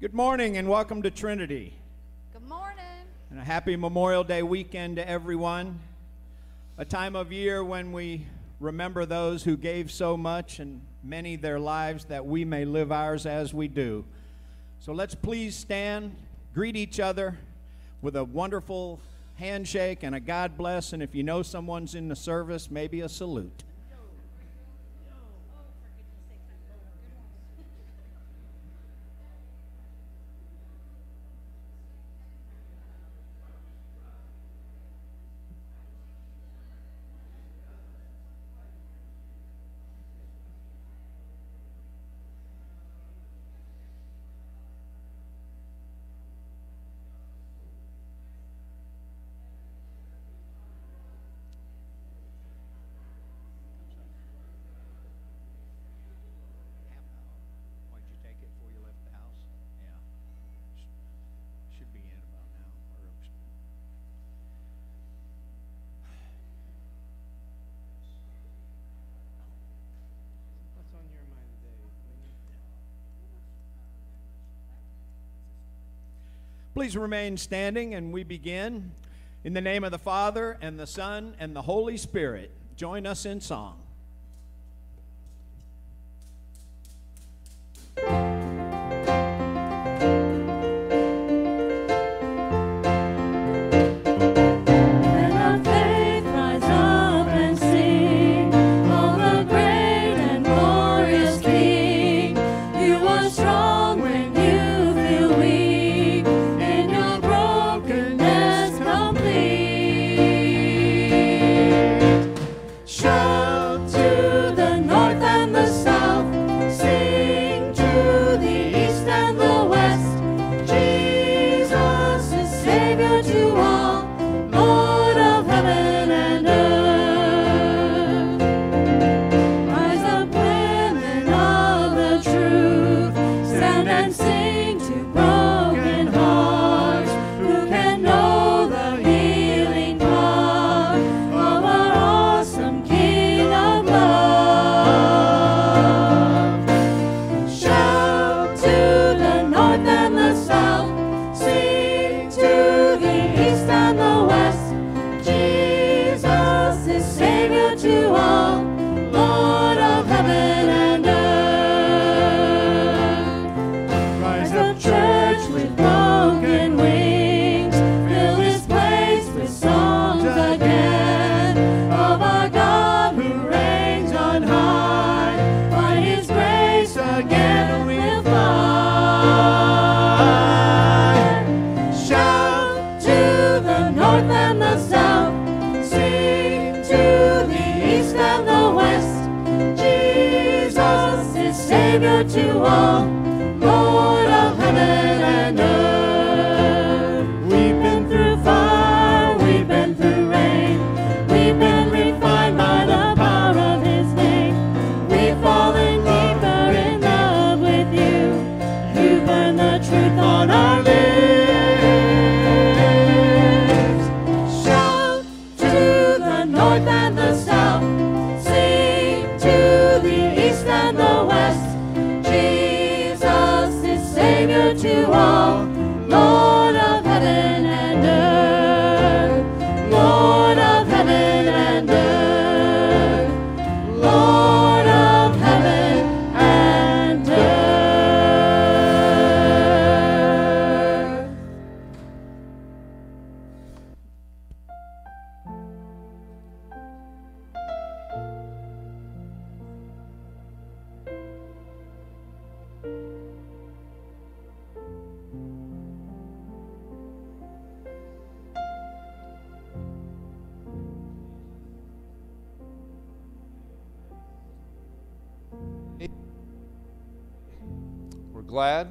Good morning and welcome to Trinity. Good morning. And a happy Memorial Day weekend to everyone. A time of year when we remember those who gave so much and many their lives that we may live ours as we do. So let's please stand, greet each other with a wonderful handshake and a God bless. And if you know someone's in the service, maybe a salute. Please remain standing and we begin. In the name of the Father, and the Son, and the Holy Spirit, join us in song. glad?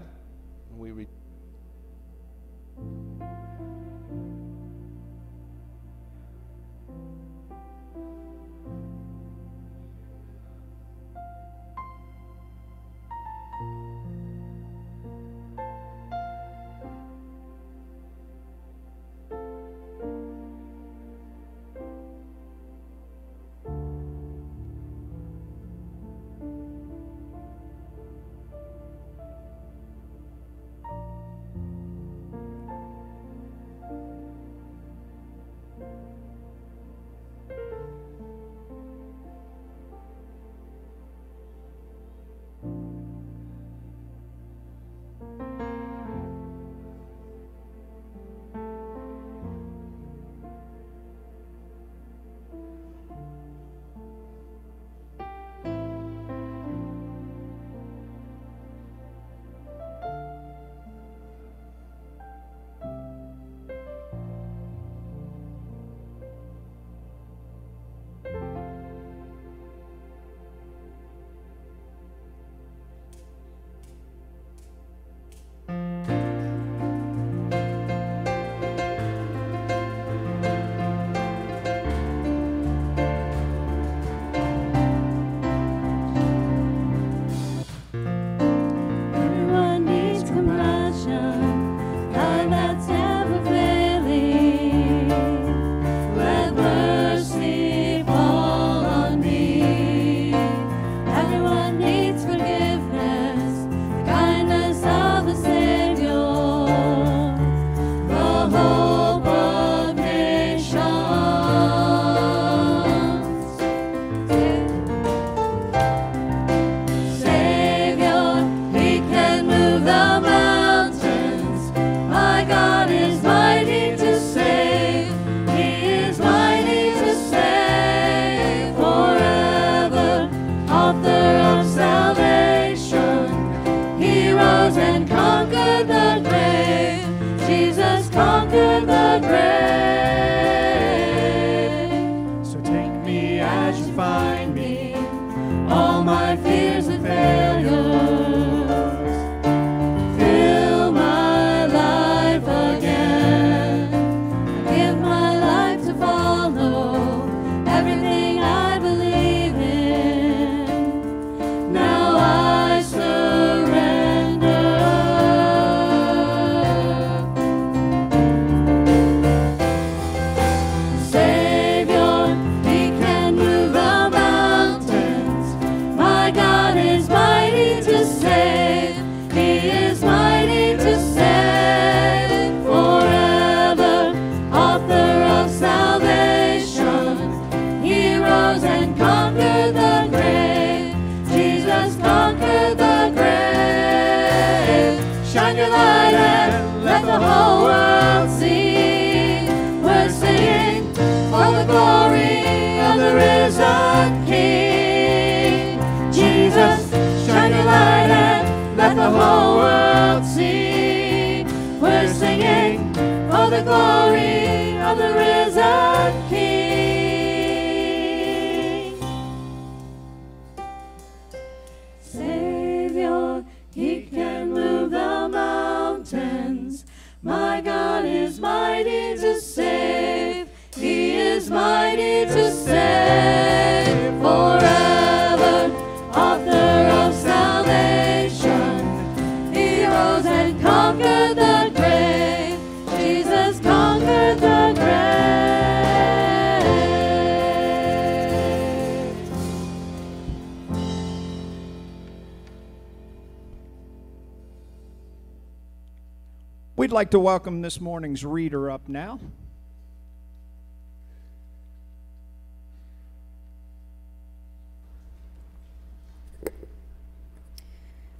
Like to welcome this morning's reader up now.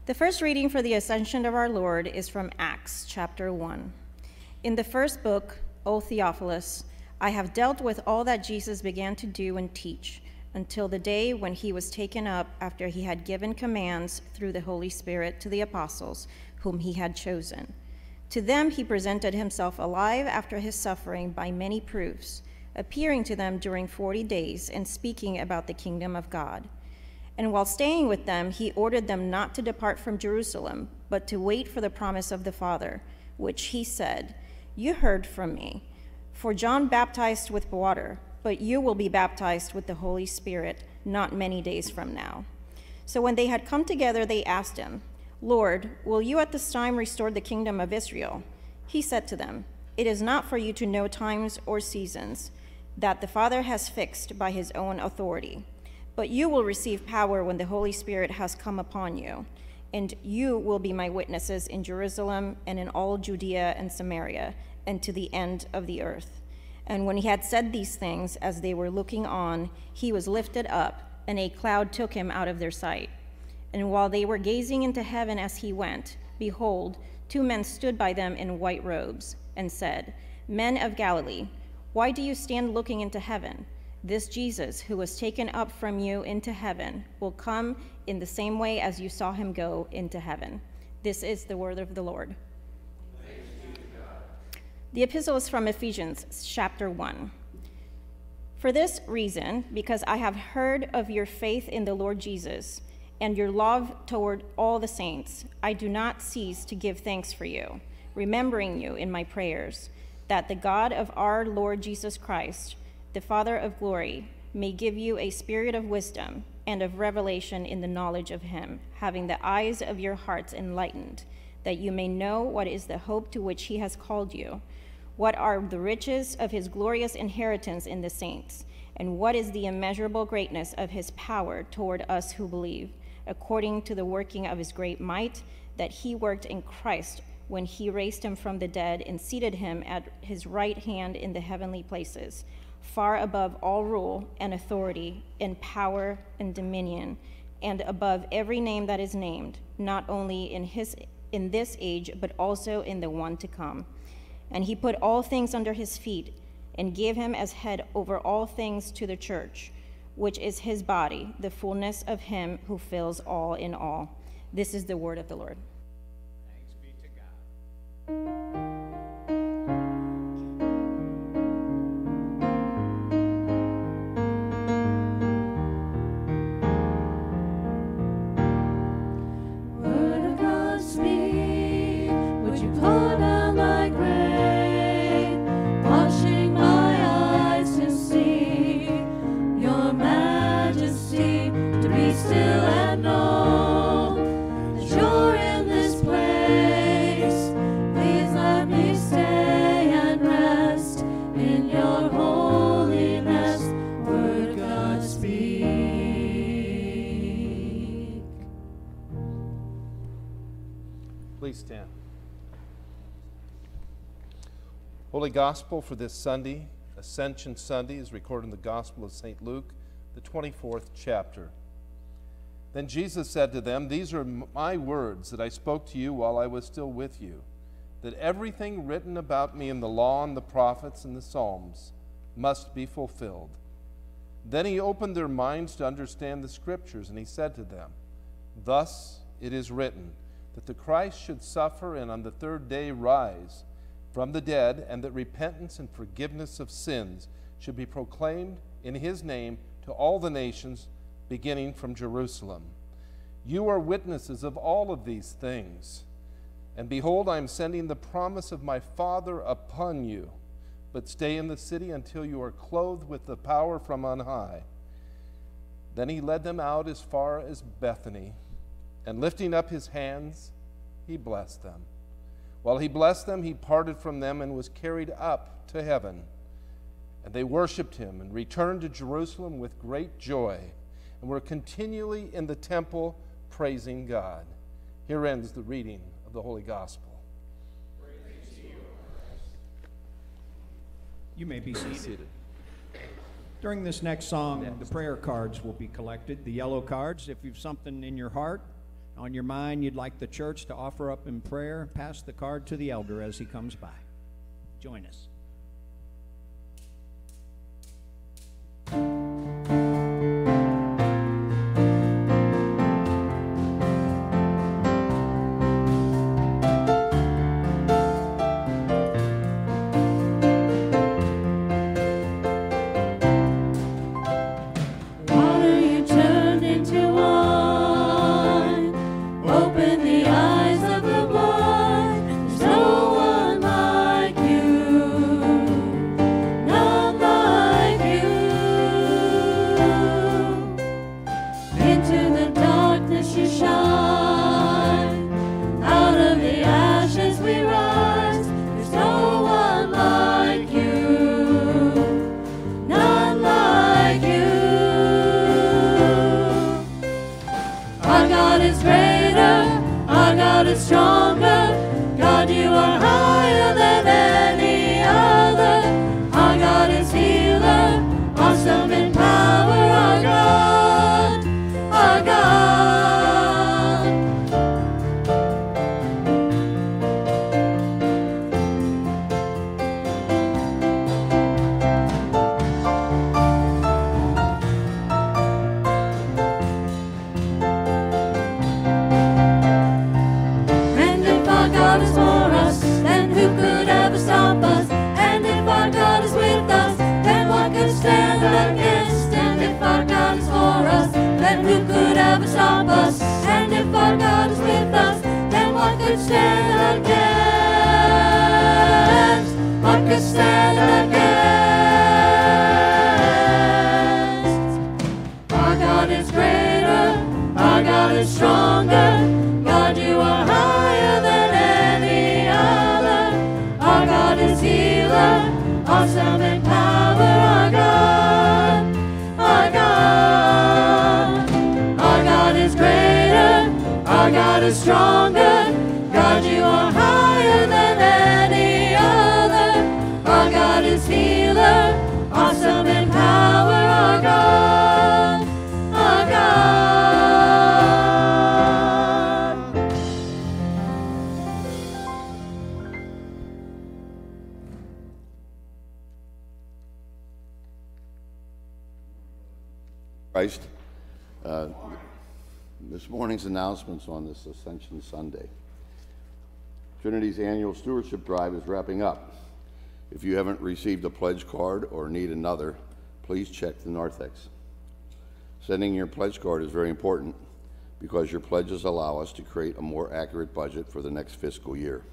The first reading for the ascension of our Lord is from Acts chapter 1. In the first book, O Theophilus, I have dealt with all that Jesus began to do and teach until the day when he was taken up after he had given commands through the Holy Spirit to the apostles whom he had chosen. To them he presented himself alive after his suffering by many proofs, appearing to them during 40 days and speaking about the kingdom of God. And while staying with them, he ordered them not to depart from Jerusalem, but to wait for the promise of the Father, which he said, You heard from me. For John baptized with water, but you will be baptized with the Holy Spirit not many days from now. So when they had come together, they asked him, Lord, will you at this time restore the kingdom of Israel? He said to them, It is not for you to know times or seasons that the Father has fixed by his own authority. But you will receive power when the Holy Spirit has come upon you, and you will be my witnesses in Jerusalem and in all Judea and Samaria and to the end of the earth. And when he had said these things, as they were looking on, he was lifted up, and a cloud took him out of their sight. And while they were gazing into heaven as he went, behold, two men stood by them in white robes, and said, Men of Galilee, why do you stand looking into heaven? This Jesus, who was taken up from you into heaven, will come in the same way as you saw him go into heaven. This is the word of the Lord. The epistle is from Ephesians chapter 1. For this reason, because I have heard of your faith in the Lord Jesus and your love toward all the saints, I do not cease to give thanks for you, remembering you in my prayers, that the God of our Lord Jesus Christ, the Father of glory, may give you a spirit of wisdom and of revelation in the knowledge of him, having the eyes of your hearts enlightened, that you may know what is the hope to which he has called you what are the riches of his glorious inheritance in the saints? And what is the immeasurable greatness of his power toward us who believe, according to the working of his great might that he worked in Christ when he raised him from the dead and seated him at his right hand in the heavenly places, far above all rule and authority and power and dominion, and above every name that is named, not only in his in this age, but also in the one to come. And he put all things under his feet and gave him as head over all things to the church, which is his body, the fullness of him who fills all in all. This is the word of the Lord. Thanks be to God. Gospel for this Sunday, Ascension Sunday, is recorded in the Gospel of St. Luke, the 24th chapter. Then Jesus said to them, These are my words that I spoke to you while I was still with you, that everything written about me in the law and the prophets and the Psalms must be fulfilled. Then he opened their minds to understand the Scriptures, and he said to them, Thus it is written that the Christ should suffer and on the third day rise from the dead, and that repentance and forgiveness of sins should be proclaimed in his name to all the nations, beginning from Jerusalem. You are witnesses of all of these things. And behold, I am sending the promise of my Father upon you. But stay in the city until you are clothed with the power from on high. Then he led them out as far as Bethany, and lifting up his hands, he blessed them. While he blessed them, he parted from them and was carried up to heaven. And they worshiped him and returned to Jerusalem with great joy, and were continually in the temple praising God. Here ends the reading of the Holy Gospel. You may be seated. During this next song, the prayer cards will be collected, the yellow cards. If you've something in your heart, on your mind, you'd like the church to offer up in prayer, pass the card to the elder as he comes by. Join us. Announcements on this Ascension Sunday. Trinity's annual stewardship drive is wrapping up. If you haven't received a pledge card or need another, please check the narthex. Sending your pledge card is very important because your pledges allow us to create a more accurate budget for the next fiscal year.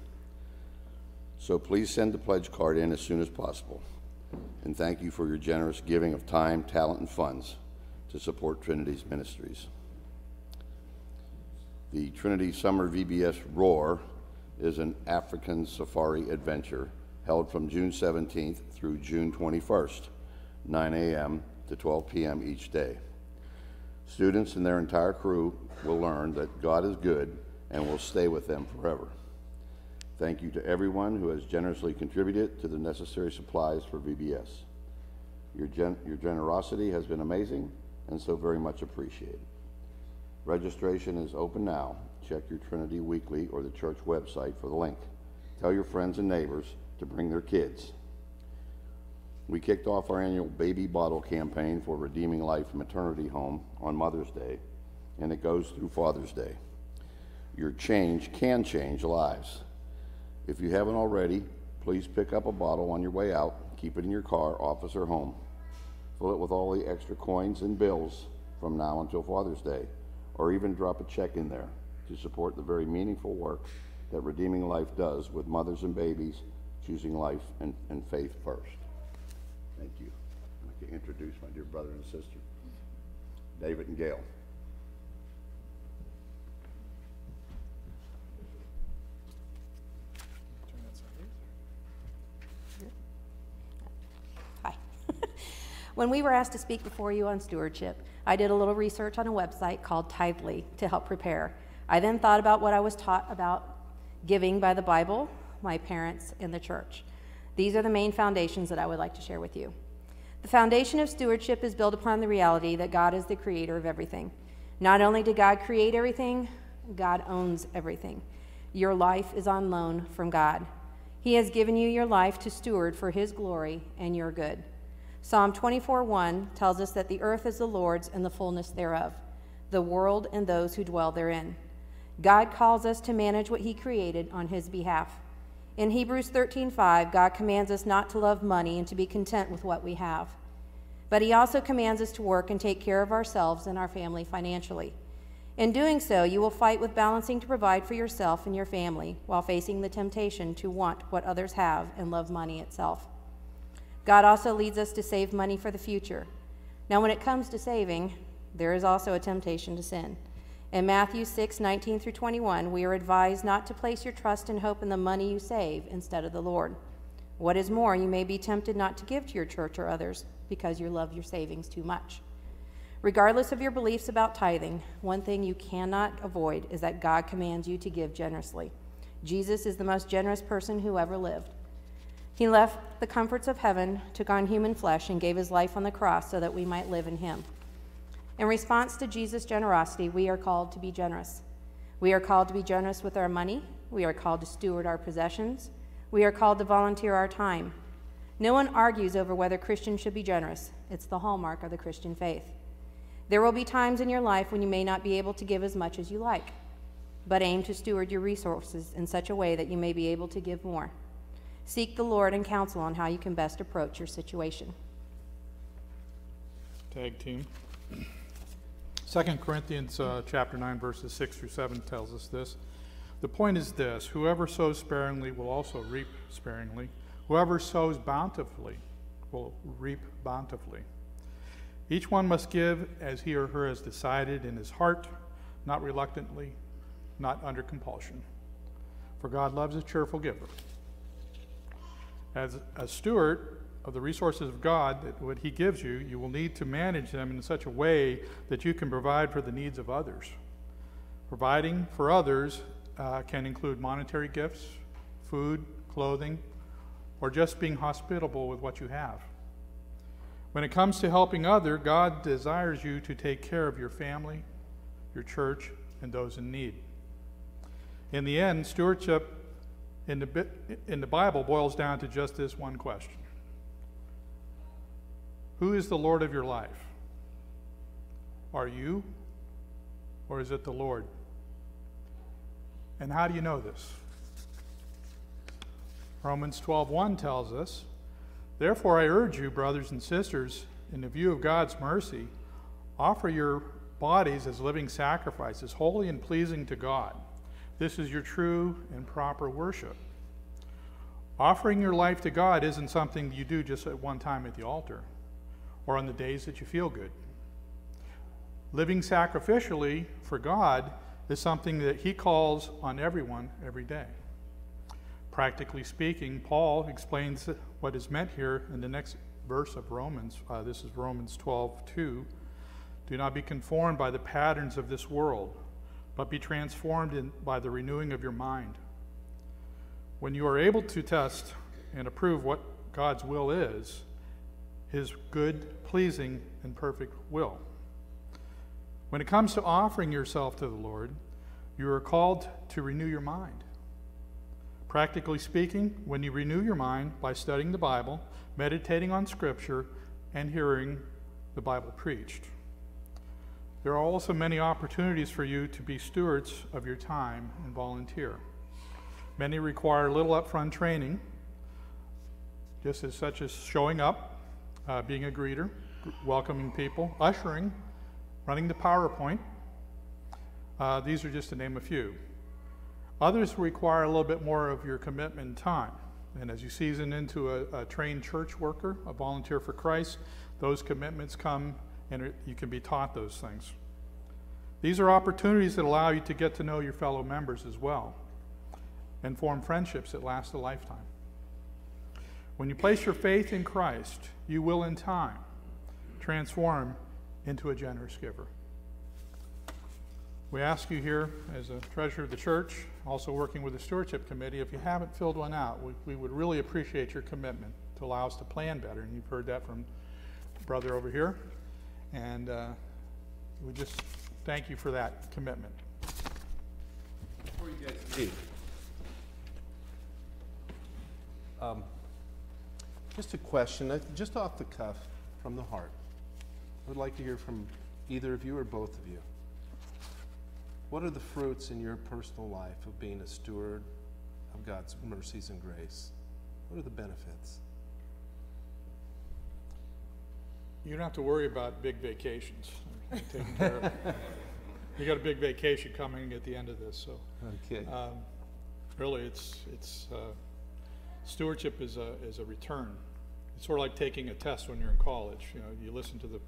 So please send the pledge card in as soon as possible. And thank you for your generous giving of time, talent, and funds to support Trinity's ministries. The Trinity Summer VBS Roar is an African safari adventure held from June 17th through June 21st, 9 a.m. to 12 p.m. each day. Students and their entire crew will learn that God is good and will stay with them forever. Thank you to everyone who has generously contributed to the necessary supplies for VBS. Your, gen- your generosity has been amazing and so very much appreciated. Registration is open now. Check your Trinity Weekly or the church website for the link. Tell your friends and neighbors to bring their kids. We kicked off our annual baby bottle campaign for Redeeming Life Maternity Home on Mother's Day, and it goes through Father's Day. Your change can change lives. If you haven't already, please pick up a bottle on your way out, keep it in your car, office, or home. Fill it with all the extra coins and bills from now until Father's Day, or even drop a check in there to support the very meaningful work that Redeeming Life does with mothers and babies choosing life and, and faith first. Thank you. I'd like to introduce my dear brother and sister, David and Gail. When we were asked to speak before you on stewardship, I did a little research on a website called Tithely to help prepare. I then thought about what I was taught about giving by the Bible, my parents, and the church. These are the main foundations that I would like to share with you. The foundation of stewardship is built upon the reality that God is the creator of everything. Not only did God create everything, God owns everything. Your life is on loan from God. He has given you your life to steward for His glory and your good. Psalm 24:1 tells us that the earth is the Lord's and the fullness thereof, the world and those who dwell therein. God calls us to manage what He created on His behalf. In Hebrews 13:5, God commands us not to love money and to be content with what we have. But he also commands us to work and take care of ourselves and our family financially. In doing so, you will fight with balancing to provide for yourself and your family while facing the temptation to want what others have and love money itself. God also leads us to save money for the future. Now, when it comes to saving, there is also a temptation to sin. In Matthew 6, 19 through 21, we are advised not to place your trust and hope in the money you save instead of the Lord. What is more, you may be tempted not to give to your church or others because you love your savings too much. Regardless of your beliefs about tithing, one thing you cannot avoid is that God commands you to give generously. Jesus is the most generous person who ever lived. He left the comforts of heaven, took on human flesh, and gave his life on the cross so that we might live in him. In response to Jesus' generosity, we are called to be generous. We are called to be generous with our money. We are called to steward our possessions. We are called to volunteer our time. No one argues over whether Christians should be generous. It's the hallmark of the Christian faith. There will be times in your life when you may not be able to give as much as you like, but aim to steward your resources in such a way that you may be able to give more. Seek the Lord and counsel on how you can best approach your situation. Tag team. 2 Corinthians uh, chapter 9 verses 6 through 7 tells us this. The point is this, whoever sows sparingly will also reap sparingly. Whoever sows bountifully will reap bountifully. Each one must give as he or her has decided in his heart, not reluctantly, not under compulsion. For God loves a cheerful giver. As a steward of the resources of God, that what He gives you, you will need to manage them in such a way that you can provide for the needs of others. Providing for others uh, can include monetary gifts, food, clothing, or just being hospitable with what you have. When it comes to helping other, God desires you to take care of your family, your church, and those in need. In the end, stewardship in the, in the Bible boils down to just this one question Who is the Lord of your life? Are you, or is it the Lord? And how do you know this? Romans 12:1 tells us, "Therefore I urge you, brothers and sisters, in the view of God's mercy, offer your bodies as living sacrifices, holy and pleasing to God. This is your true and proper worship." Offering your life to God isn't something you do just at one time at the altar or on the days that you feel good. Living sacrificially for God is something that He calls on everyone every day. Practically speaking, Paul explains what is meant here in the next verse of Romans. Uh, this is Romans 12 2. Do not be conformed by the patterns of this world, but be transformed in, by the renewing of your mind. When you are able to test and approve what God's will is, his good, pleasing, and perfect will. When it comes to offering yourself to the Lord, you are called to renew your mind. Practically speaking, when you renew your mind by studying the Bible, meditating on Scripture, and hearing the Bible preached. There are also many opportunities for you to be stewards of your time and volunteer. Many require little upfront training, just as such as showing up, uh, being a greeter, welcoming people, ushering, running the PowerPoint. Uh, these are just to name a few. Others require a little bit more of your commitment and time. And as you season into a, a trained church worker, a volunteer for Christ, those commitments come and you can be taught those things. These are opportunities that allow you to get to know your fellow members as well and form friendships that last a lifetime. When you place your faith in Christ, you will in time transform into a generous giver. We ask you here, as a treasurer of the church, also working with the stewardship committee, if you haven't filled one out, we, we would really appreciate your commitment to allow us to plan better. And you've heard that from brother over here. And uh, we just thank you for that commitment. Before you guys leave, Um, just a question, uh, just off the cuff, from the heart. I would like to hear from either of you or both of you. What are the fruits in your personal life of being a steward of God's mercies and grace? What are the benefits? You don't have to worry about big vacations. Taken care of. You got a big vacation coming at the end of this, so. Okay. Um, really, it's, it's, uh, stewardship is a, is a return. It's sort of like taking a test when you're in college. You know, you listen to the,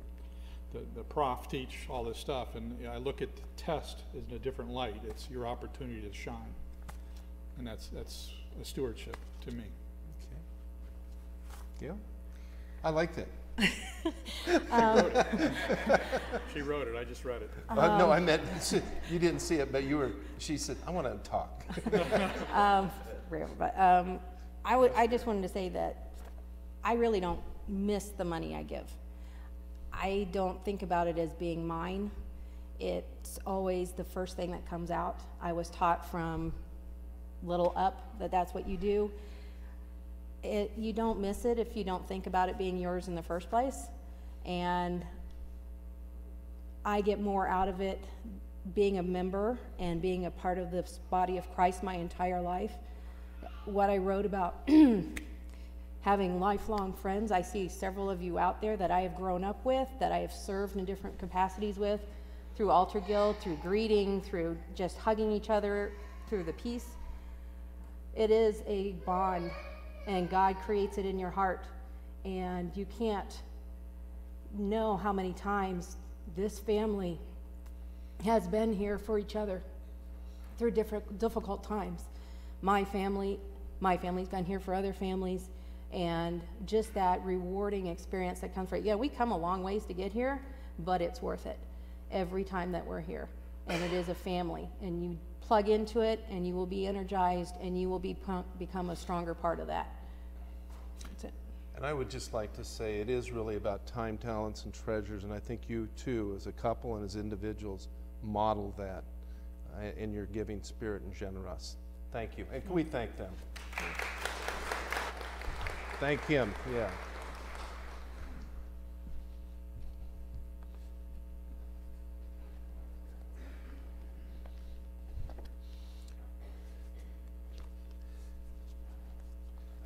the, the prof teach all this stuff, and you know, I look at the test in a different light. It's your opportunity to shine. And that's, that's a stewardship to me. Okay. Yeah? I liked it. She wrote it, I just read it. Uh, no, I meant, you didn't see it, but you were, she said, I want to talk. Um, rare, but um, I would. I just wanted to say that I really don't miss the money I give. I don't think about it as being mine. It's always the first thing that comes out. I was taught from little up that that's what you do. It, you don't miss it if you don't think about it being yours in the first place. And I get more out of it being a member and being a part of this body of Christ my entire life. What I wrote about having lifelong friends, I see several of you out there that I have grown up with, that I have served in different capacities with, through Altar Guild, through greeting, through just hugging each other, through the peace. It is a bond, and God creates it in your heart, and you can't know how many times this family has been here for each other through different difficult times. My family, my family's been here for other families, and just that rewarding experience that comes from it. Yeah, we come a long ways to get here, but it's worth it every time that we're here. And it is a family, and you plug into it, and you will be energized, and you will be become a stronger part of that. That's it. And I would just like to say it is really about time, talents, and treasures. And I think you, too, as a couple and as individuals, model that uh, in your giving spirit and generosity. Thank you. And can we thank them? Thank him, yeah.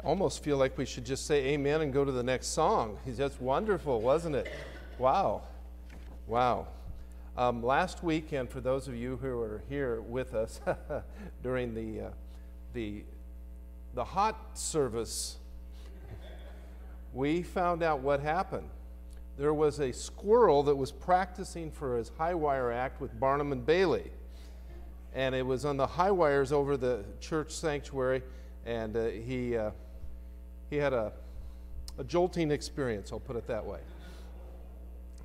Almost feel like we should just say amen and go to the next song. He's that's wonderful, wasn't it? Wow. Wow. Um, last weekend, for those of you who were here with us during the, uh, the, the hot service, we found out what happened. There was a squirrel that was practicing for his high wire act with Barnum and Bailey. And it was on the high wires over the church sanctuary, and uh, he. Uh, he had a, a jolting experience, I'll put it that way.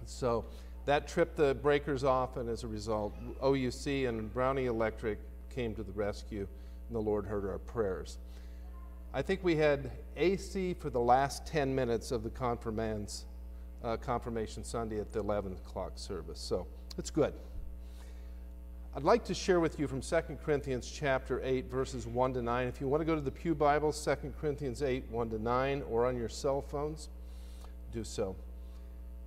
So that tripped the breakers off, and as a result, OUC and Brownie Electric came to the rescue, and the Lord heard our prayers. I think we had AC for the last 10 minutes of the confirmands, uh, confirmation Sunday at the 11 o'clock service, so it's good. I'd like to share with you from 2 Corinthians chapter 8 verses 1 to 9. If you want to go to the Pew Bible, 2 Corinthians 8 1 to 9 or on your cell phones, do so.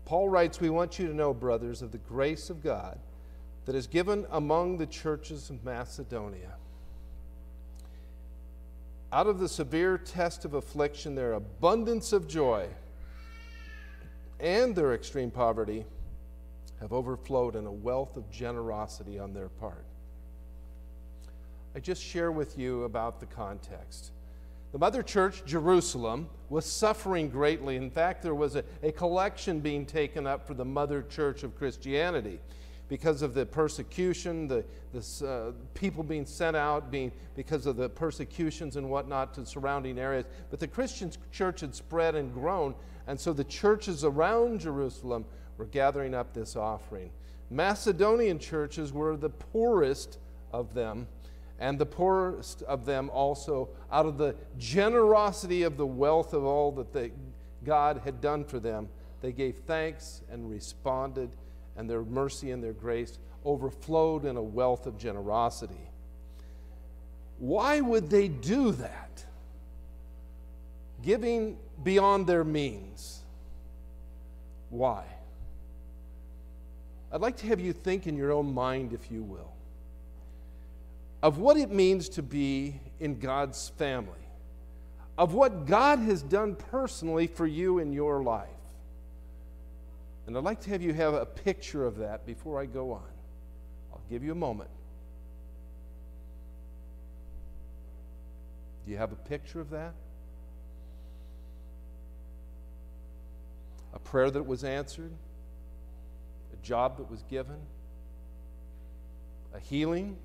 Paul writes, "We want you to know, brothers, of the grace of God that is given among the churches of Macedonia. Out of the severe test of affliction, their abundance of joy and their extreme poverty have overflowed in a wealth of generosity on their part. I just share with you about the context. The mother church, Jerusalem, was suffering greatly. In fact, there was a, a collection being taken up for the mother church of Christianity because of the persecution, the, the uh, people being sent out, being, because of the persecutions and whatnot to surrounding areas. But the Christian church had spread and grown, and so the churches around Jerusalem were gathering up this offering. Macedonian churches were the poorest of them, and the poorest of them also, out of the generosity of the wealth of all that they, God had done for them, they gave thanks and responded, and their mercy and their grace overflowed in a wealth of generosity. Why would they do that? Giving beyond their means. Why? I'd like to have you think in your own mind, if you will, of what it means to be in God's family, of what God has done personally for you in your life. And I'd like to have you have a picture of that before I go on. I'll give you a moment. Do you have a picture of that? A prayer that was answered? A job that was given, a healing,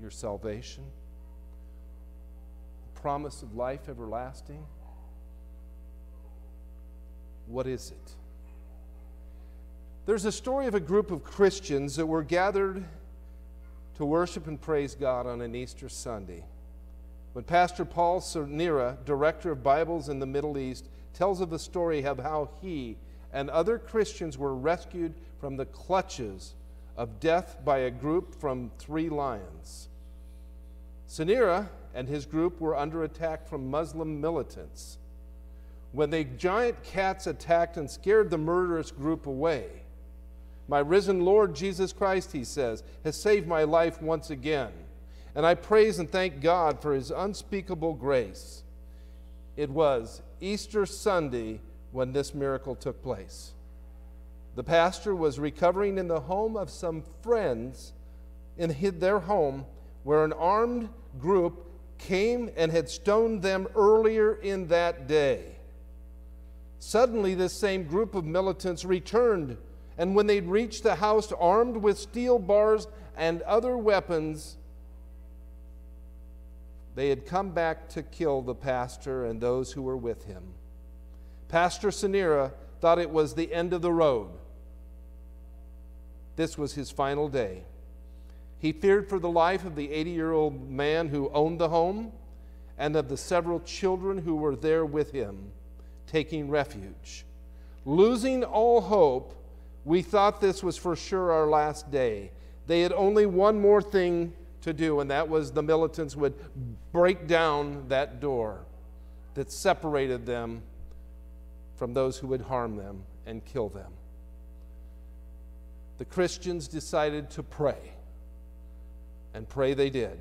your salvation, the promise of life everlasting. What is it? There's a story of a group of Christians that were gathered to worship and praise God on an Easter Sunday. When Pastor Paul Cernera, director of Bibles in the Middle East, tells of the story of how he and other Christians were rescued from the clutches of death by a group from three lions. Cernera and his group were under attack from Muslim militants. When the giant cats attacked and scared the murderous group away, my risen Lord Jesus Christ, he says, has saved my life once again. And I praise and thank God for his unspeakable grace. It was Easter Sunday when this miracle took place. The pastor was recovering in the home of some friends in their home where an armed group came and had stoned them earlier in that day. Suddenly, this same group of militants returned, and when they'd reached the house armed with steel bars and other weapons, they had come back to kill the pastor and those who were with him. Pastor Cernera thought it was the end of the road. This was his final day. He feared for the life of the 80 year old man who owned the home and of the several children who were there with him, taking refuge. Losing all hope, we thought this was for sure our last day. They had only one more thing to do, and that was the militants would break down that door that separated them from those who would harm them and kill them. The Christians decided to pray, and pray they did.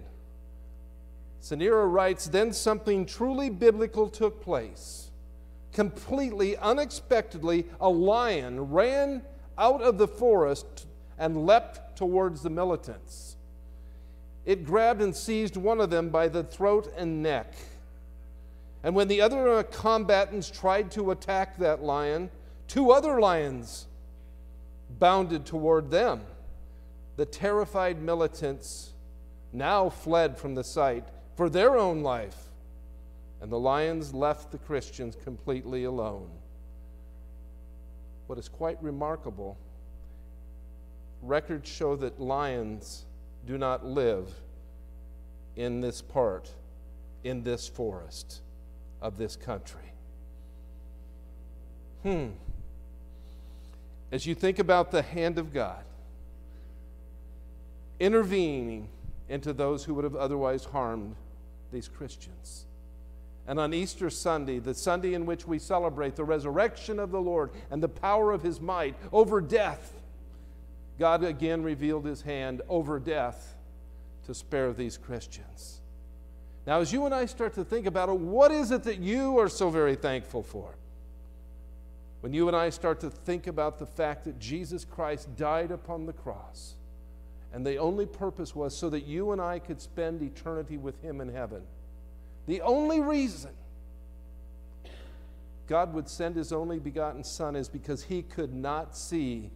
Sanira writes Then something truly biblical took place. Completely unexpectedly, a lion ran out of the forest and leapt towards the militants. It grabbed and seized one of them by the throat and neck. And when the other uh, combatants tried to attack that lion, two other lions bounded toward them. The terrified militants now fled from the site for their own life, and the lions left the Christians completely alone. What is quite remarkable records show that lions do not live in this part, in this forest of this country. Hmm. As you think about the hand of God intervening into those who would have otherwise harmed these Christians. And on Easter Sunday, the Sunday in which we celebrate the resurrection of the Lord and the power of his might over death, God again revealed his hand over death to spare these Christians. Now, as you and I start to think about it, what is it that you are so very thankful for? When you and I start to think about the fact that Jesus Christ died upon the cross, and the only purpose was so that you and I could spend eternity with Him in heaven. The only reason God would send His only begotten Son is because He could not see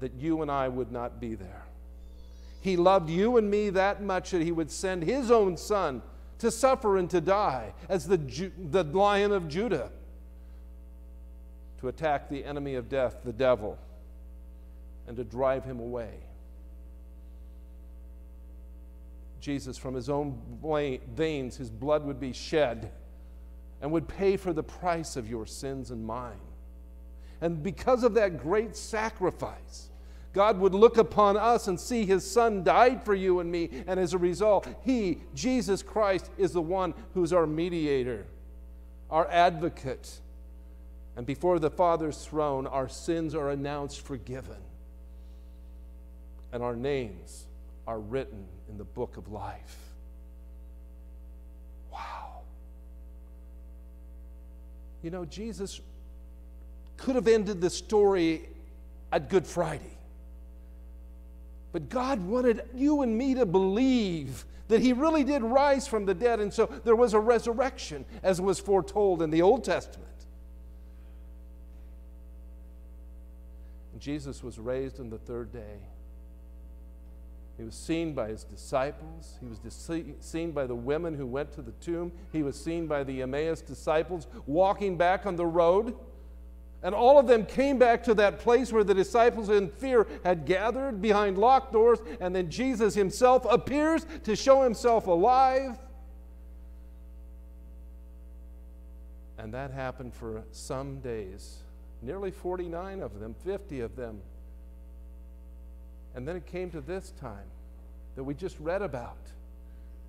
that you and I would not be there. He loved you and me that much that He would send His own Son to suffer and to die as the, the Lion of Judah to attack the enemy of death, the devil, and to drive him away. Jesus, from his own veins, his blood would be shed and would pay for the price of your sins and mine. And because of that great sacrifice, God would look upon us and see his son died for you and me. And as a result, he, Jesus Christ, is the one who's our mediator, our advocate. And before the Father's throne, our sins are announced forgiven. And our names are written in the book of life. Wow. You know, Jesus could have ended the story at Good Friday. But God wanted you and me to believe that He really did rise from the dead, and so there was a resurrection, as was foretold in the Old Testament. And Jesus was raised on the third day. He was seen by his disciples. He was seen by the women who went to the tomb. He was seen by the Emmaus disciples walking back on the road. And all of them came back to that place where the disciples in fear had gathered behind locked doors. And then Jesus himself appears to show himself alive. And that happened for some days nearly 49 of them, 50 of them. And then it came to this time that we just read about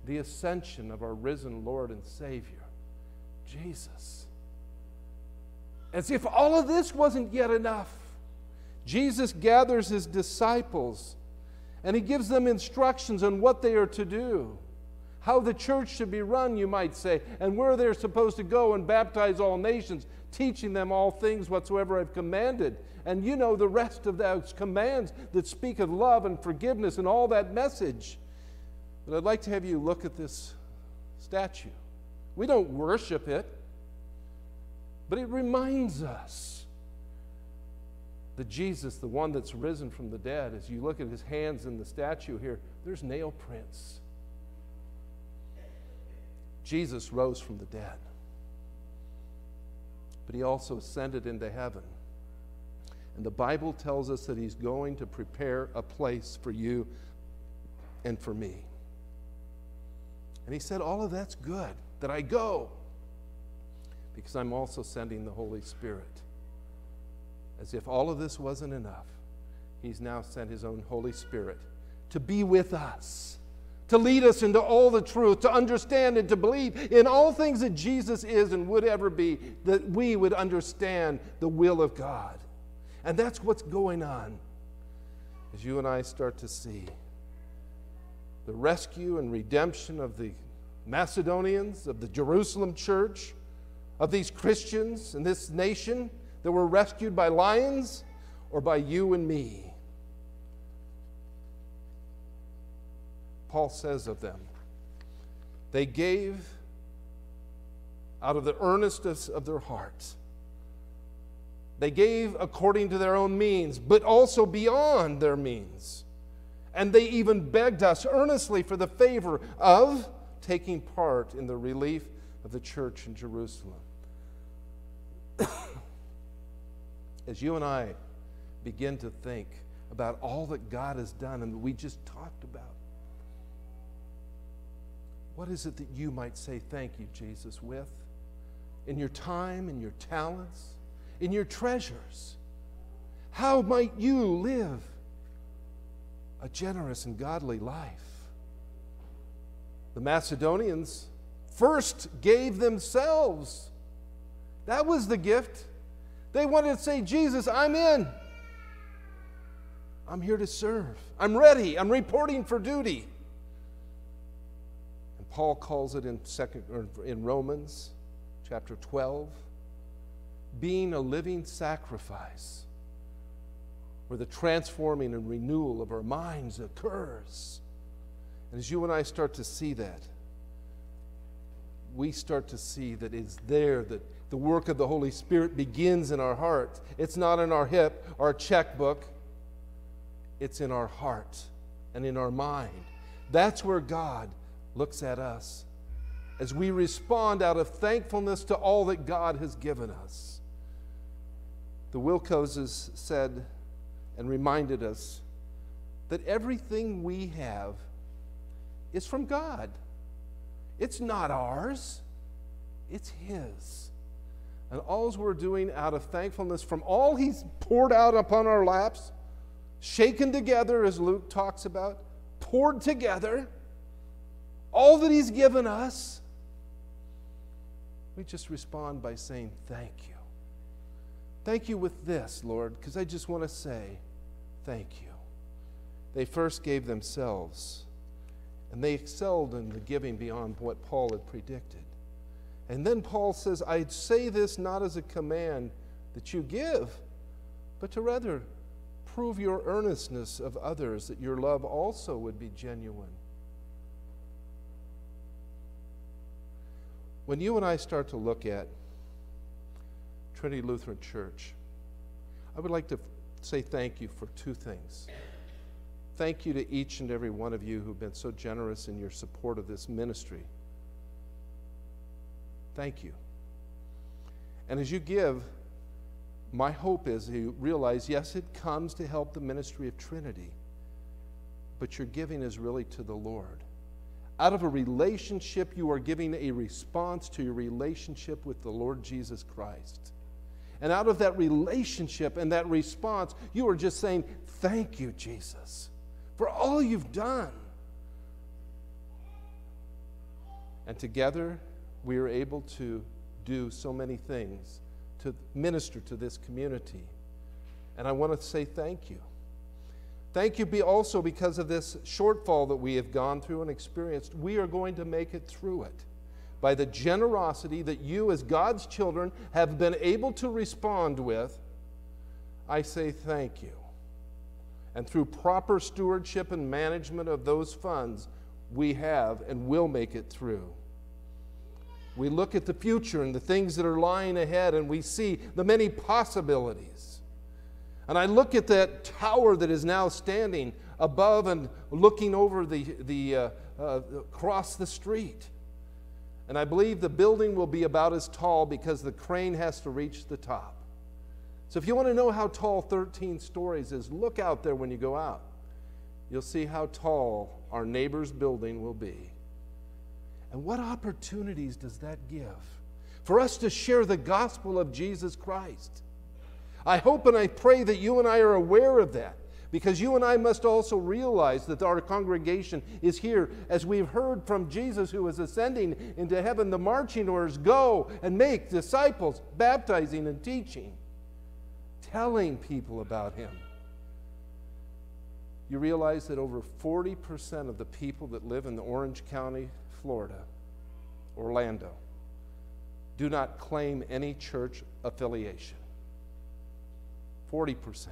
the ascension of our risen Lord and Savior, Jesus. As if all of this wasn't yet enough, Jesus gathers his disciples and he gives them instructions on what they are to do, how the church should be run, you might say, and where they're supposed to go and baptize all nations, teaching them all things whatsoever I've commanded. And you know the rest of those commands that speak of love and forgiveness and all that message. But I'd like to have you look at this statue. We don't worship it, but it reminds us that Jesus, the one that's risen from the dead, as you look at his hands in the statue here, there's nail prints. Jesus rose from the dead but he also ascended into heaven. And the Bible tells us that he's going to prepare a place for you and for me. And he said, All of that's good that I go because I'm also sending the Holy Spirit. As if all of this wasn't enough, he's now sent his own Holy Spirit to be with us to lead us into all the truth, to understand and to believe in all things that Jesus is and would ever be, that we would understand the will of God. And that's what's going on as you and I start to see the rescue and redemption of the Macedonians, of the Jerusalem church, of these Christians in this nation that were rescued by lions or by you and me. Paul says of them, they gave out of the earnestness of their hearts. They gave according to their own means, but also beyond their means. And they even begged us earnestly for the favor of taking part in the relief of the church in Jerusalem. As you and I begin to think about all that God has done and we just talked about, what is it that you might say thank you, Jesus, with? In your time, in your talents, in your treasures? How might you live a generous and godly life? The Macedonians first gave themselves. That was the gift. They wanted to say, Jesus, I'm in. I'm here to serve. I'm ready. I'm reporting for duty. And Paul calls it in second in Romans chapter 12 being a living sacrifice where the transforming and renewal of our minds occurs. And as you and I start to see that, we start to see that it's there that the work of the Holy Spirit begins in our heart. It's not in our hip, our checkbook, it's in our heart and in our mind. That's where God looks at us as we respond out of thankfulness to all that God has given us. The Wilkoses said and reminded us that everything we have is from God. It's not ours, it's His. And all we're doing out of thankfulness from all He's poured out upon our laps, shaken together, as Luke talks about, poured together all that He's given us, we just respond by saying, Thank you. Thank you with this, Lord, because I just want to say, Thank you. They first gave themselves, and they excelled in the giving beyond what Paul had predicted. And then Paul says, I say this not as a command that you give, but to rather prove your earnestness of others, that your love also would be genuine. When you and I start to look at Trinity Lutheran Church, I would like to say thank you for two things. Thank you to each and every one of you who've been so generous in your support of this ministry. Thank you. And as you give, my hope is you realize yes, it comes to help the ministry of Trinity, but your giving is really to the Lord. Out of a relationship, you are giving a response to your relationship with the Lord Jesus Christ. And out of that relationship and that response, you are just saying, Thank you, Jesus, for all you've done. And together, we are able to do so many things to minister to this community. And I want to say thank you. Thank you be also because of this shortfall that we have gone through and experienced. We are going to make it through it by the generosity that you, as God's children, have been able to respond with. I say thank you. And through proper stewardship and management of those funds, we have and will make it through. We look at the future and the things that are lying ahead, and we see the many possibilities. And I look at that tower that is now standing above and looking over the, the, uh, uh, across the street. And I believe the building will be about as tall because the crane has to reach the top. So if you want to know how tall 13 stories is, look out there when you go out. You'll see how tall our neighbor's building will be. And what opportunities does that give for us to share the gospel of Jesus Christ? I hope and I pray that you and I are aware of that because you and I must also realize that our congregation is here as we've heard from Jesus who is ascending into heaven. The marching orders go and make disciples, baptizing and teaching, telling people about him. You realize that over 40% of the people that live in the Orange County, Florida, Orlando, do not claim any church affiliation. 40%.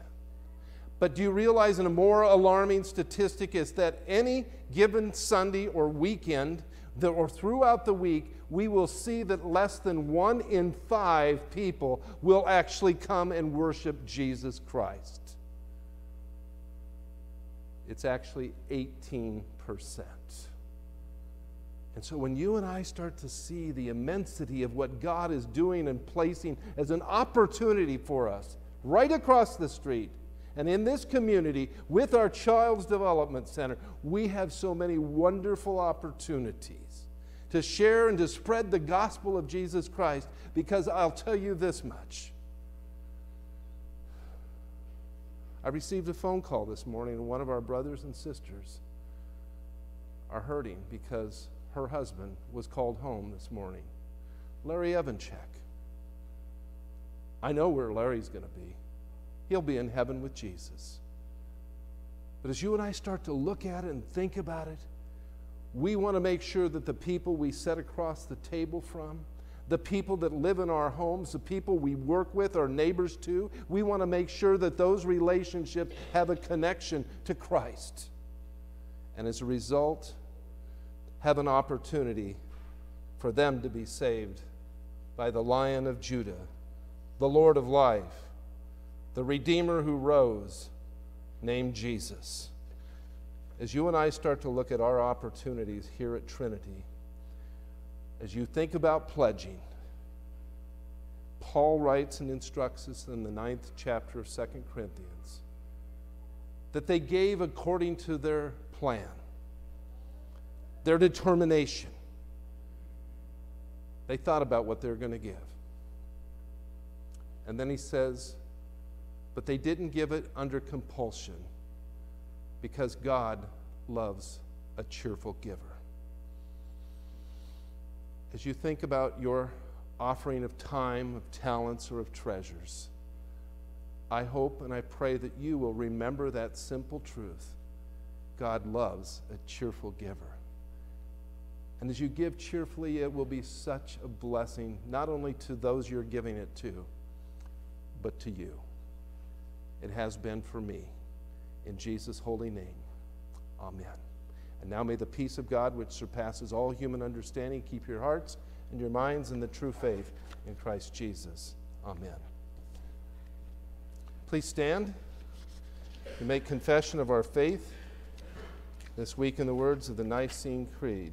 But do you realize, and a more alarming statistic is that any given Sunday or weekend, or throughout the week, we will see that less than one in five people will actually come and worship Jesus Christ. It's actually 18%. And so when you and I start to see the immensity of what God is doing and placing as an opportunity for us right across the street, and in this community, with our Child's Development Center, we have so many wonderful opportunities to share and to spread the gospel of Jesus Christ because I'll tell you this much. I received a phone call this morning, and one of our brothers and sisters are hurting because her husband was called home this morning. Larry Evanchek. I know where Larry's going to be. He'll be in heaven with Jesus. But as you and I start to look at it and think about it, we want to make sure that the people we set across the table from, the people that live in our homes, the people we work with, our neighbors too, we want to make sure that those relationships have a connection to Christ. And as a result, have an opportunity for them to be saved by the Lion of Judah, the Lord of life, the Redeemer who rose, named Jesus. As you and I start to look at our opportunities here at Trinity, as you think about pledging, Paul writes and instructs us in the ninth chapter of Second Corinthians that they gave according to their plan their determination. They thought about what they're going to give. And then he says, but they didn't give it under compulsion because God loves a cheerful giver. As you think about your offering of time, of talents, or of treasures, I hope and I pray that you will remember that simple truth God loves a cheerful giver. And as you give cheerfully, it will be such a blessing, not only to those you're giving it to, but to you. It has been for me. In Jesus' holy name, amen. And now may the peace of God, which surpasses all human understanding, keep your hearts and your minds in the true faith in Christ Jesus. Amen. Please stand and make confession of our faith this week in the words of the Nicene Creed.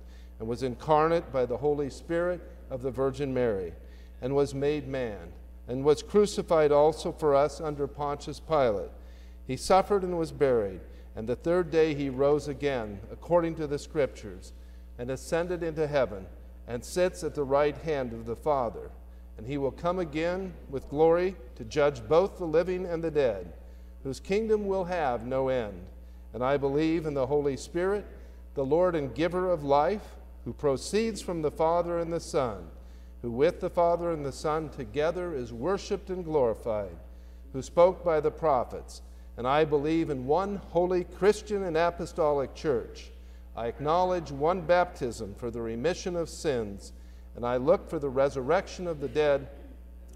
and was incarnate by the Holy Spirit of the Virgin Mary, and was made man, and was crucified also for us under Pontius Pilate. He suffered and was buried, and the third day he rose again, according to the Scriptures, and ascended into heaven, and sits at the right hand of the Father. And he will come again with glory to judge both the living and the dead, whose kingdom will have no end. And I believe in the Holy Spirit, the Lord and giver of life who proceeds from the Father and the Son, who with the Father and the Son together is worshiped and glorified, who spoke by the prophets. And I believe in one holy Christian and apostolic church. I acknowledge one baptism for the remission of sins, and I look for the resurrection of the dead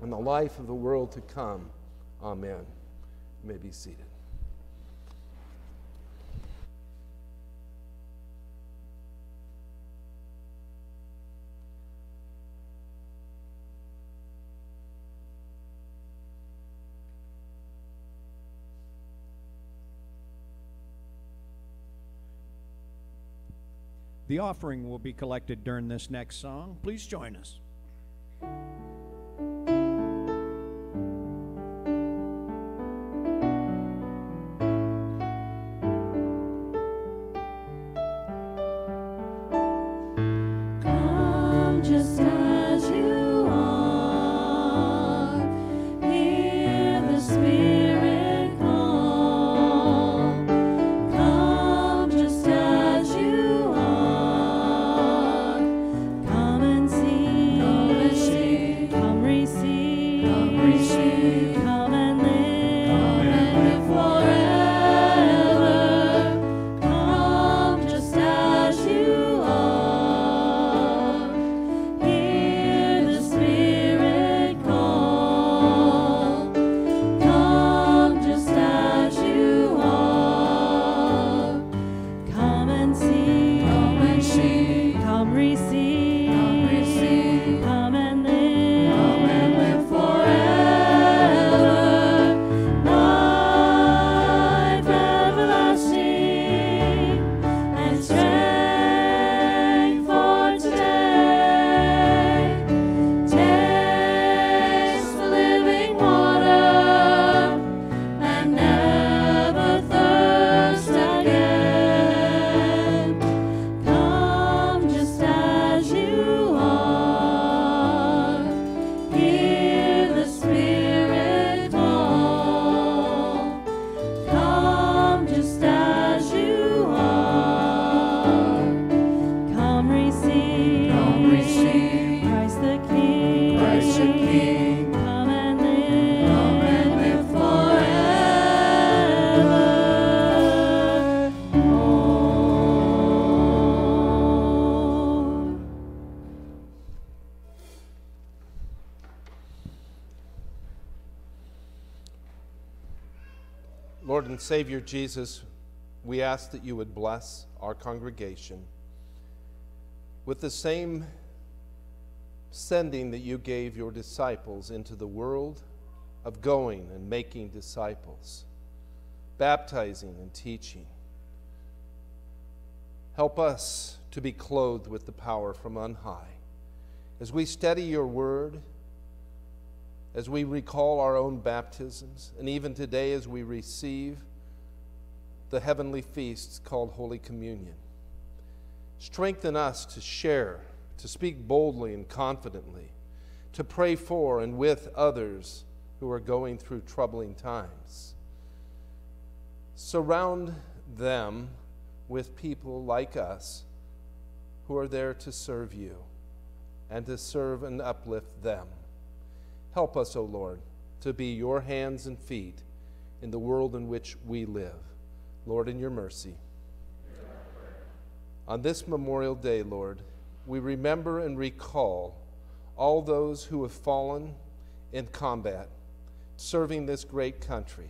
and the life of the world to come. Amen. You may be seated. The offering will be collected during this next song. Please join us. Savior Jesus, we ask that you would bless our congregation with the same sending that you gave your disciples into the world of going and making disciples, baptizing and teaching. Help us to be clothed with the power from on high. As we study your word, as we recall our own baptisms, and even today as we receive the heavenly feasts called Holy Communion, strengthen us to share, to speak boldly and confidently, to pray for and with others who are going through troubling times. Surround them with people like us who are there to serve you and to serve and uplift them. Help us, O Lord, to be your hands and feet in the world in which we live. Lord, in your mercy. On this Memorial Day, Lord, we remember and recall all those who have fallen in combat, serving this great country,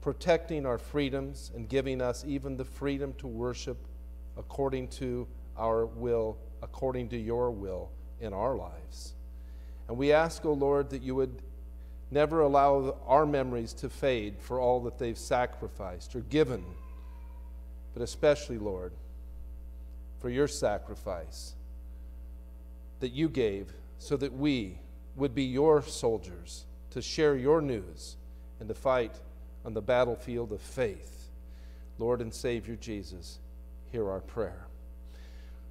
protecting our freedoms, and giving us even the freedom to worship according to our will, according to your will in our lives. And we ask, O oh Lord, that you would never allow our memories to fade for all that they've sacrificed or given, but especially, Lord, for your sacrifice that you gave so that we would be your soldiers to share your news and to fight on the battlefield of faith. Lord and Savior Jesus, hear our prayer.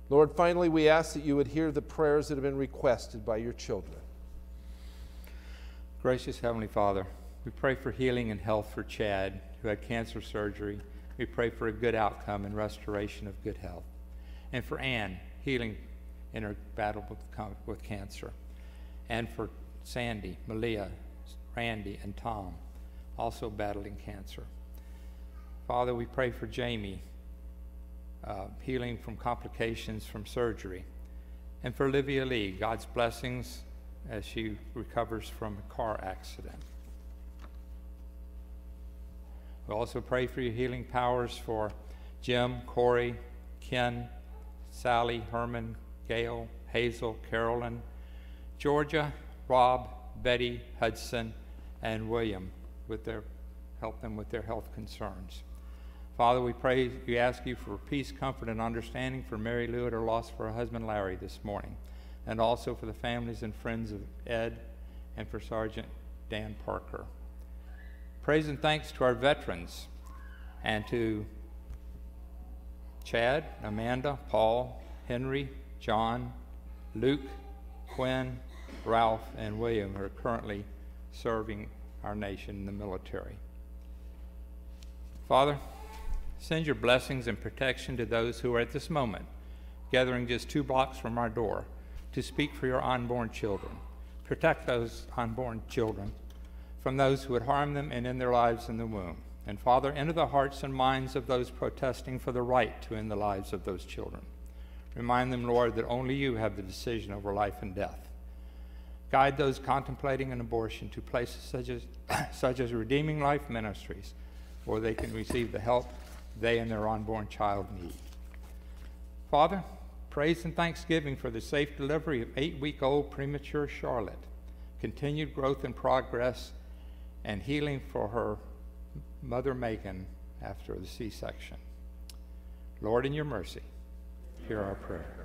Lord, finally, we ask that you would hear the prayers that have been requested by your children. Gracious Heavenly Father, we pray for healing and health for Chad, who had cancer surgery. We pray for a good outcome and restoration of good health. And for Anne, healing in her battle with, cancer. And for Sandy, Malia, Randy, and Tom, also battling cancer. Father, we pray for Jamie, uh, healing from complications from surgery. And for Livia Lee, God's blessings as she recovers from a car accident. We also pray for your healing powers for Jim, Corey, Ken, Sally, Herman, Gail, Hazel, Carolyn, Georgia, Rob, Betty, Hudson, and William with their help them with their health concerns. Father, we pray, we ask you for peace, comfort, and understanding for Mary Lou at her loss for her husband Larry this morning, and also for the families and friends of Ed and for Sergeant Dan Parker. Praise and thanks to our veterans and to Chad, Amanda, Paul, Henry, John, Luke, Quinn, Ralph, and William who are currently serving our nation in the military. Father, Send your blessings and protection to those who are at this moment gathering just two blocks from our door to speak for your unborn children. Protect those unborn children from those who would harm them and end their lives in the womb. And Father, enter the hearts and minds of those protesting for the right to end the lives of those children. Remind them, Lord, that only you have the decision over life and death. Guide those contemplating an abortion to places such as, such as Redeeming Life Ministries, where they can receive the help they and their unborn child need. Father, praise and thanksgiving for the safe delivery of eight week old premature Charlotte, continued growth and progress, and healing for her mother Megan after the C section. Lord, in your mercy, hear our prayer.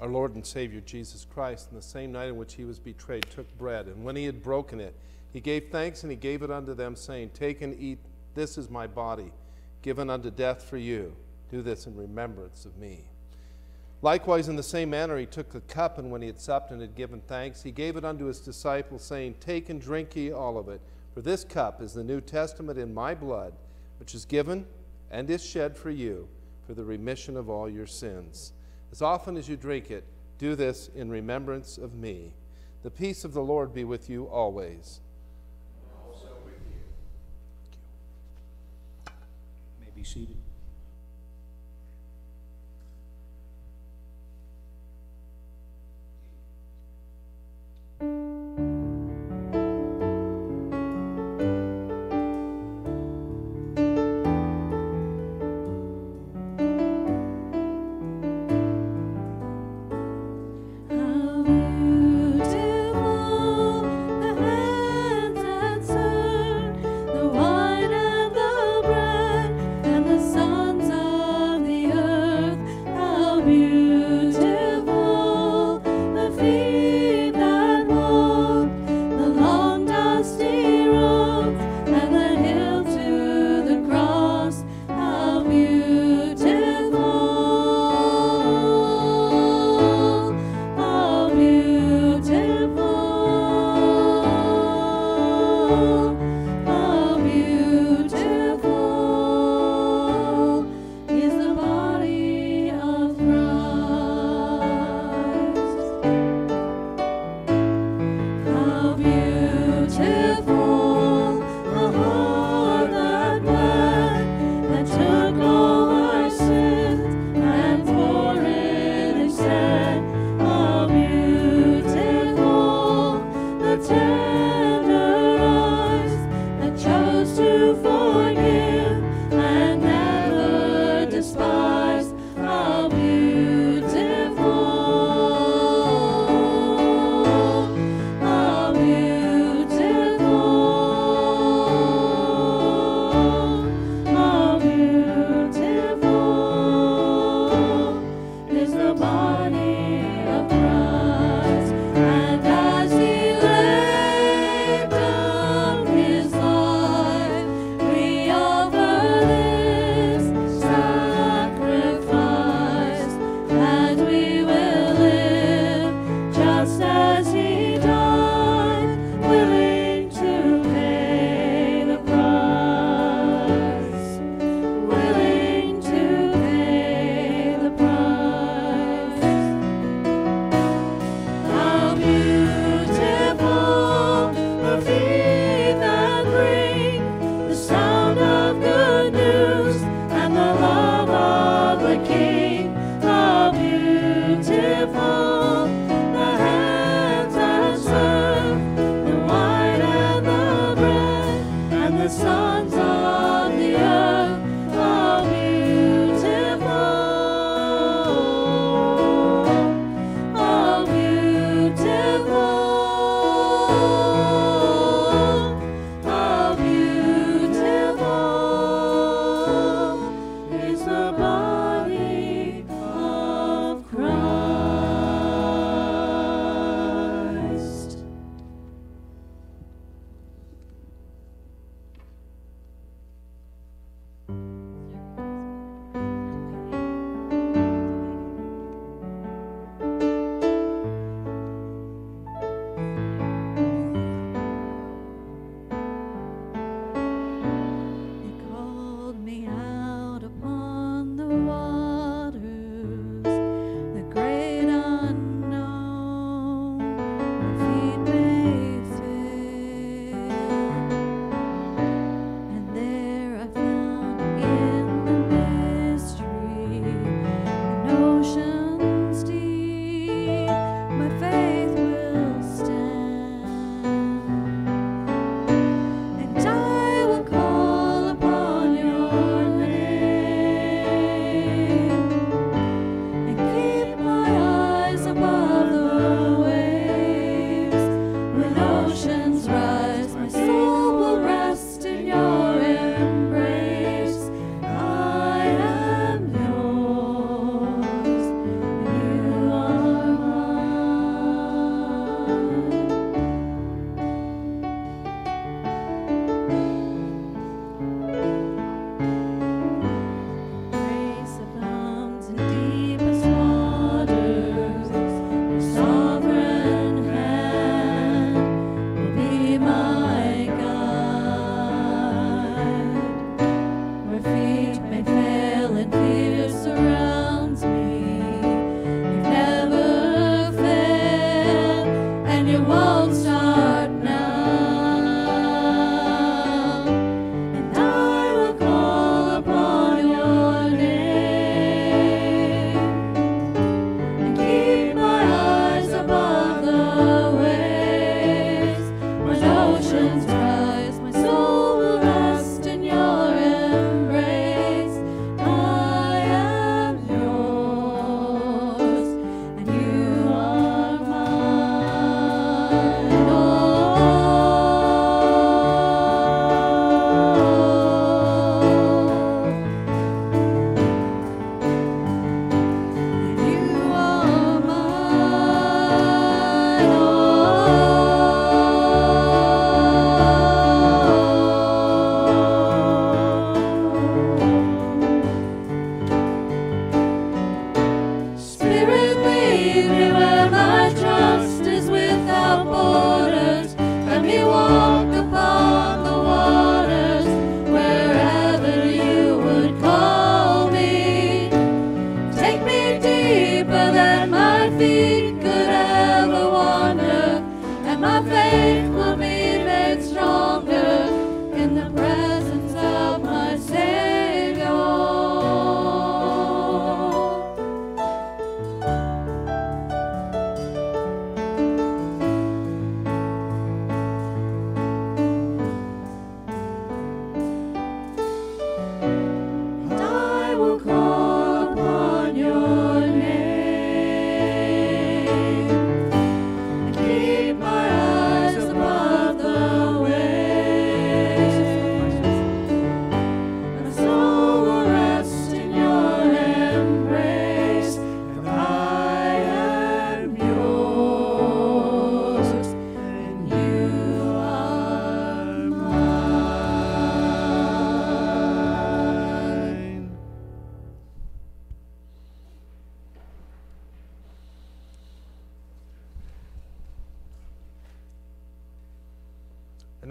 Our Lord and Savior Jesus Christ, in the same night in which he was betrayed, took bread, and when he had broken it, he gave thanks and he gave it unto them, saying, Take and eat, this is my body, given unto death for you. Do this in remembrance of me. Likewise, in the same manner, he took the cup, and when he had supped and had given thanks, he gave it unto his disciples, saying, Take and drink ye all of it, for this cup is the New Testament in my blood, which is given and is shed for you for the remission of all your sins. As often as you drink it, do this in remembrance of me. The peace of the Lord be with you always. Also with you. you. you may be seated. How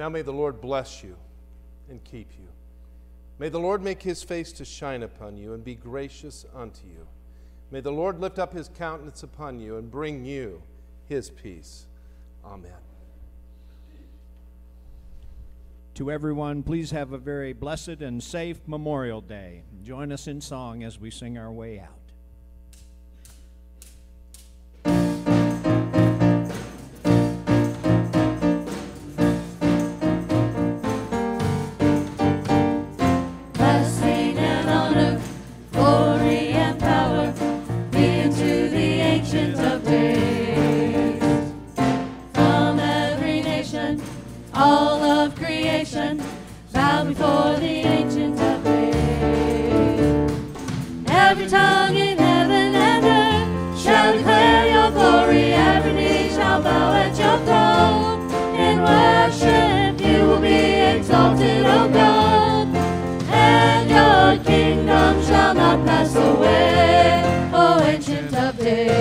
Now may the Lord bless you and keep you. May the Lord make his face to shine upon you and be gracious unto you. May the Lord lift up his countenance upon you and bring you his peace. Amen. To everyone, please have a very blessed and safe Memorial Day. Join us in song as we sing our way out. day.